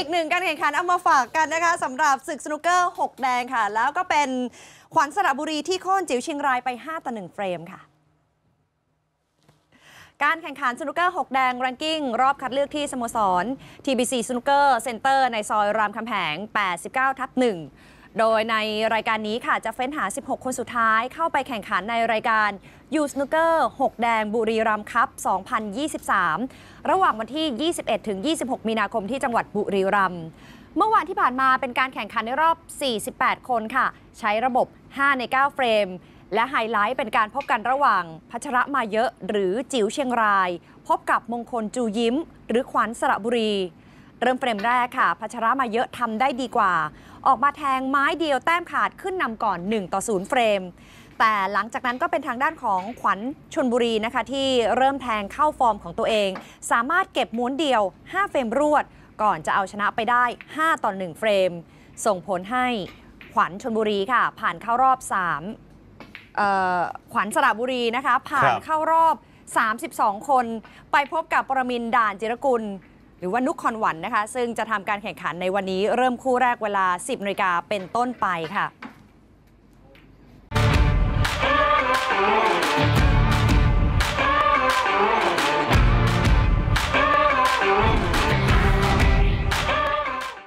อีกหนึ่งการแข่งขันเอามาฝากกันนะคะสำหรับศึกสนุกเกอร์ 6 แดงค่ะ แล้วก็เป็นขวัญสระบุรีที่โค่นจิ๋วเชียงรายไป 5 ต่อ 1 เฟรมค่ะการแข่งขันสนุกเกอร์ 6 แดง ranking รอบคัดเลือกที่สโมสร TBC สนุกเกอร์เซ็นเตอร์ในซอยรามคำแหง 89 ทับ 1 โดยในรายการนี้ค่ะจะเฟ้นหา 16 คนสุดท้ายเข้าไปแข่งขันในรายการยูสนุกเกอร์ 6 แดงบุรีรัมย์คัพ2023 ระหว่างวันที่ 21 ถึง 26 มีนาคมที่จังหวัดบุรีรัมย์เมื่อวานที่ผ่านมาเป็นการแข่งขันในรอบ 48 คนค่ะ ใช้ระบบ 5 ใน 9 เฟรม และไฮไลท์เป็นการพบกันระหว่าง พัชระมาเยอะหรือจิ๋วเชียงราย พบกับมงคลจูยิ้ม หรือขวัญสระบุรี เริ่มเฟรมแรกค่ะพัชระมาเยอะทำได้ดีกว่า ออกมาแทงไม้เดียวแต้มขาดขึ้นนำก่อน 1 ต่อ 0 เฟรม แต่หลังจากนั้นก็เป็นทางด้านของขวัญชนบุรีนะคะ ที่เริ่มแทงเข้าฟอร์มของตัวเอง สามารถเก็บม้วนเดียว 5 เฟรมรวด ก่อนจะเอาชนะไปได้ 5 ต่อ 1 เฟรม ส่งผลให้ขวัญชนบุรีค่ะ ผ่านเข้ารอบ 3 ขวัญสระบุรีนะคะ ผ่านเข้ารอบ 32 คน ไปพบกับปรมินด่านจิรกุล หรือว่านุกคอนหวันนะคะ ซึ่งจะทำการแข่งขันในวันนี้เริ่มคู่แรกเวลา 10นาฬิกาเป็นต้นไปค่ะ